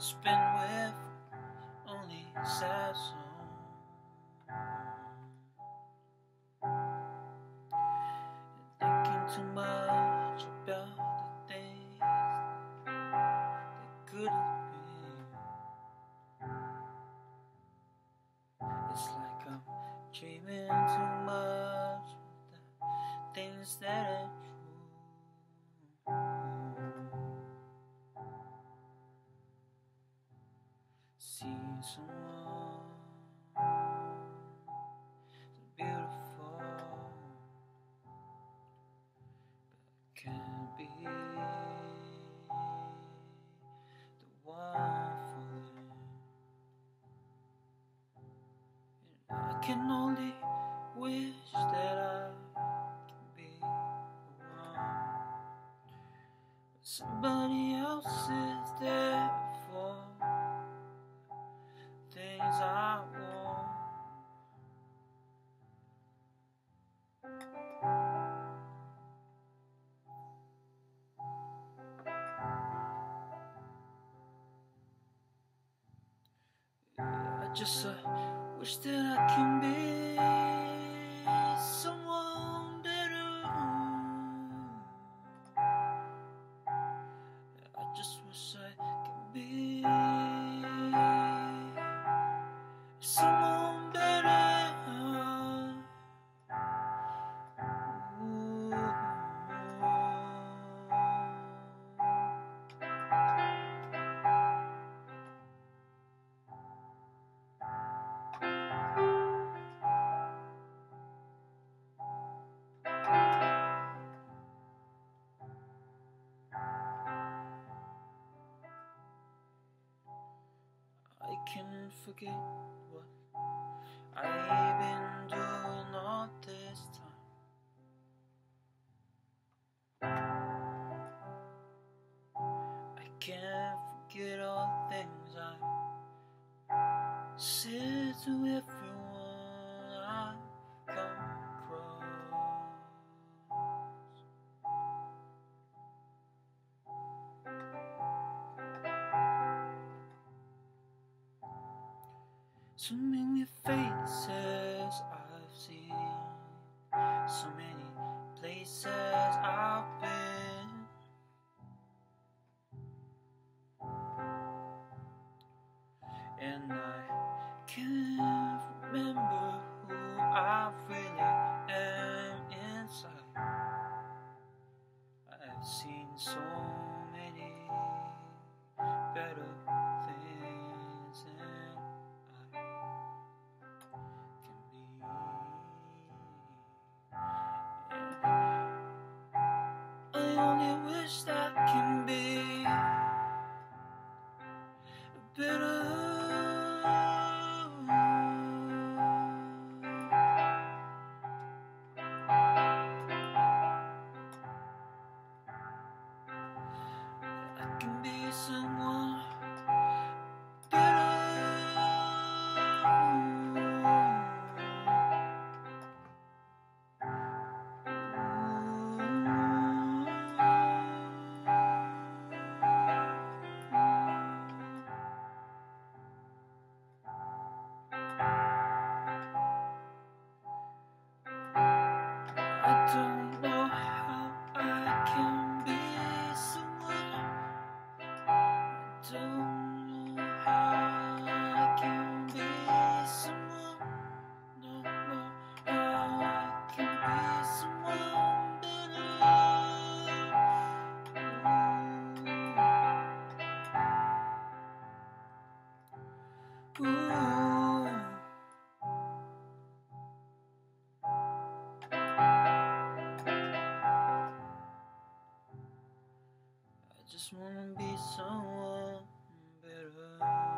spin with only sad songs. Someone so beautiful, but can't be the one for them. And I can only wish that I can be the one. Just uh, wish that I can be can forget what I've been doing all this time. I can't forget all the things I said to everyone So many faces I've seen, so many places I've been. just wanna be someone better.